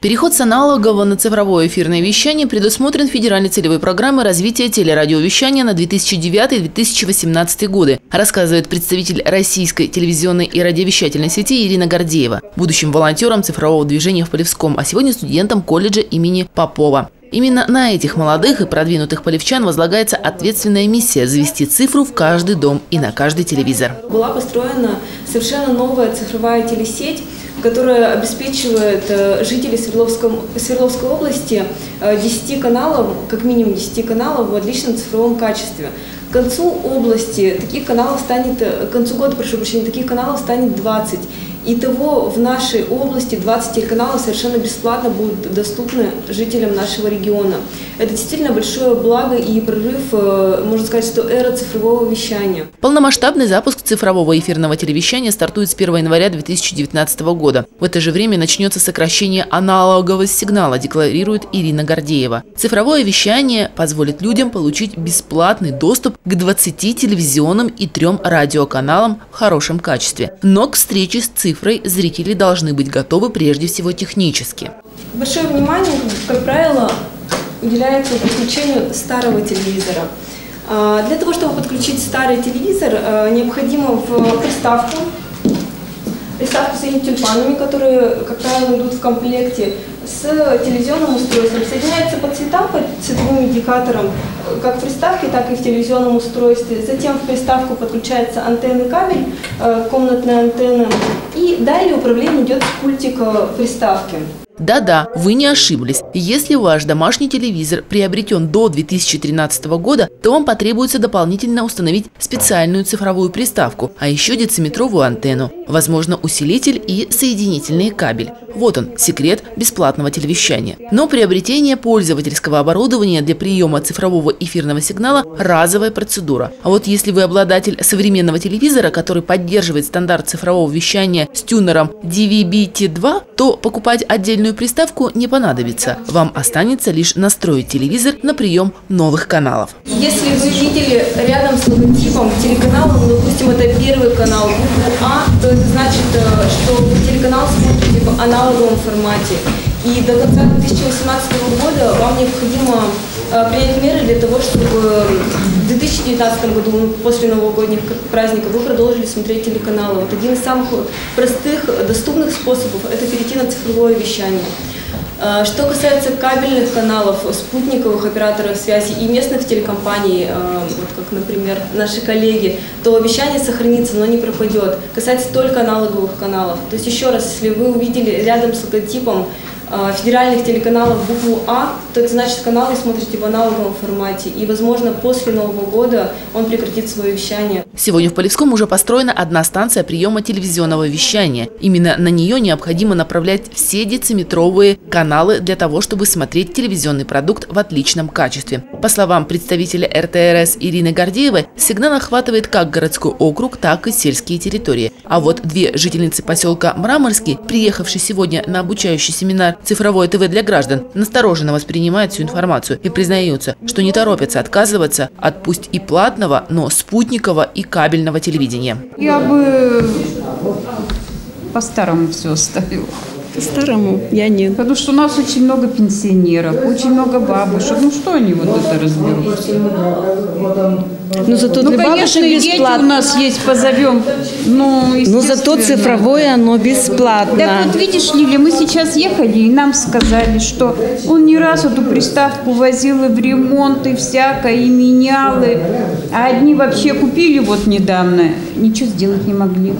Переход с аналогового на цифровое эфирное вещание предусмотрен федеральной целевой программой развития телерадиовещания на 2009-2018 годы, рассказывает представитель российской телевизионной и радиовещательной сети Ирина Гордеева, будущим волонтером цифрового движения в Полевском, а сегодня студентом колледжа имени Попова. Именно на этих молодых и продвинутых полевчан возлагается ответственная миссия – завести цифру в каждый дом и на каждый телевизор. Была построена совершенно новая цифровая телесеть, которая обеспечивает э, жителей Свердловской, области 10 э, каналов, как минимум 10 каналов в отличном цифровом качестве. К концу области таких каналов станет, э, к концу года, прошу прощения, таких каналов станет 20. Итого в нашей области 20 телеканалов совершенно бесплатно будут доступны жителям нашего региона. Это действительно большое благо и прорыв, э, можно сказать, что эра цифрового вещания. Полномасштабный запуск цифрового эфирного телевещания стартует с 1 января 2019 года. В это же время начнется сокращение аналогового сигнала, декларирует Ирина Гордеева. Цифровое вещание позволит людям получить бесплатный доступ к 20 телевизионным и трем радиоканалам в хорошем качестве. Но к встрече с цифрой цифрой зрители должны быть готовы прежде всего технически. Большое внимание, как правило, уделяется подключению старого телевизора. А, для того, чтобы подключить старый телевизор, а, необходимо в приставку, приставку с тюльпанами, которые, как правило, идут в комплекте, с телевизионным устройством. Соединяется по цветам, по цветовым индикаторам, как в приставке, так и в телевизионном устройстве. Затем в приставку подключается антенный кабель, э, комнатная антенна. И далее управление идет с пультика приставки. Да-да, вы не ошиблись. Если ваш домашний телевизор приобретен до 2013 года, то вам потребуется дополнительно установить специальную цифровую приставку, а еще дециметровую антенну, возможно усилитель и соединительный кабель. Вот он, секрет бесплатного телевещания. Но приобретение пользовательского оборудования для приема цифрового эфирного сигнала – разовая процедура. А вот если вы обладатель современного телевизора, который поддерживает стандарт цифрового вещания с тюнером DVB-T2, то покупать отдельную Отдельную приставку не понадобится. Вам останется лишь настроить телевизор на прием новых каналов. Если вы видели рядом с логотипом телеканала, ну, допустим, это первый канал, А, то это значит, э, что телеканал смотрите в аналоговом формате. И до конца 2018 года вам необходимо э, принять меры для того, чтобы в 2019 году, после новогодних праздников, вы продолжили смотреть телеканалы. Вот один из самых простых, доступных способов – это перейти на цифровое вещание. Э, что касается кабельных каналов, спутниковых операторов связи и местных телекомпаний, э, вот как, например, наши коллеги, то вещание сохранится, но не пропадет. Касается только аналоговых каналов. То есть еще раз, если вы увидели рядом с логотипом Э, федеральных телеканалов букву А, то это значит каналы смотрите в аналоговом формате. И, возможно, после Нового года он прекратит свое вещание. Сегодня в Полевском уже построена одна станция приема телевизионного вещания. Именно на нее необходимо направлять все дециметровые каналы для того, чтобы смотреть телевизионный продукт в отличном качестве. По словам представителя РТРС Ирины Гордеевой, сигнал охватывает как городской округ, так и сельские территории. А вот две жительницы поселка Мраморский, приехавшие сегодня на обучающий семинар цифровое ТВ для граждан настороженно воспринимают всю информацию и признаются, что не торопятся отказываться от пусть и платного, но спутникового и кабельного телевидения. Я бы по-старому все оставила. По-старому я нет. Потому что у нас очень много пенсионеров, очень много бабушек. Ну что они вот это разберут? Ну, зато ну, для конечно, бесплатно. у нас есть, позовем. Ну, Но зато цифровое оно бесплатно. Так вот, видишь, Лили, мы сейчас ехали, и нам сказали, что он не раз эту приставку возил и в ремонт, и всякое, и менял. И... А одни вообще купили вот недавно, ничего сделать не могли.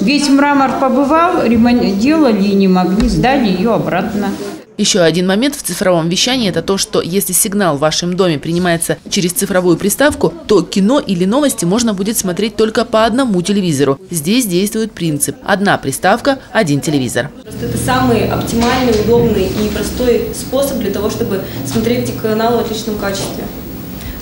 Весь мрамор побывал, ремонт делали и не могли, сдали ее обратно. Еще один момент в цифровом вещании – это то, что если сигнал в вашем доме принимается через цифровую приставку, то кино или новости можно будет смотреть только по одному телевизору. Здесь действует принцип – одна приставка, один телевизор. Это самый оптимальный, удобный и простой способ для того, чтобы смотреть эти каналы в отличном качестве.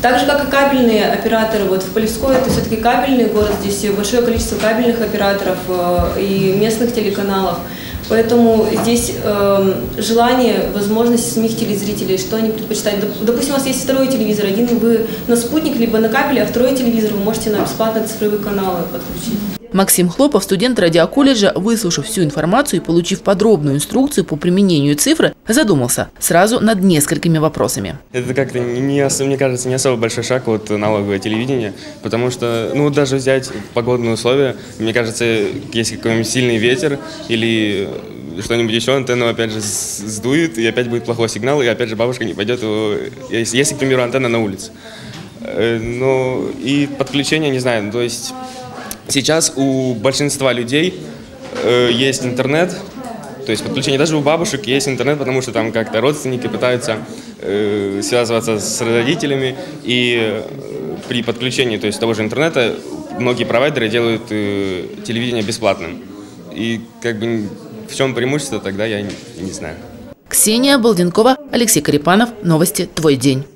Так же, как и кабельные операторы, вот в Полевской это все-таки кабельный город, здесь большое количество кабельных операторов э, и местных телеканалов. Поэтому здесь э, желание, возможность самих телезрителей, что они предпочитают. Допустим, у вас есть второй телевизор, один вы на спутник, либо на кабеле, а второй телевизор вы можете на бесплатные цифровые каналы подключить. Максим Хлопов, студент радиоколледжа, выслушав всю информацию и получив подробную инструкцию по применению цифры, задумался сразу над несколькими вопросами. Это как-то, не, мне кажется, не особо большой шаг от налогового телевидения, потому что, ну, даже взять погодные условия, мне кажется, если какой-нибудь сильный ветер или что-нибудь еще, антенну опять же сдует, и опять будет плохой сигнал, и опять же бабушка не пойдет, если, к примеру, антенна на улице. Ну, и подключение, не знаю, то есть сейчас у большинства людей э, есть интернет, то есть подключение даже у бабушек есть интернет, потому что там как-то родственники пытаются э, связываться с родителями, и э, при подключении то есть, того же интернета многие провайдеры делают э, телевидение бесплатным. И как бы в чем преимущество, тогда я не, знаю. Ксения Балденкова, Алексей Карипанов. Новости «Твой день».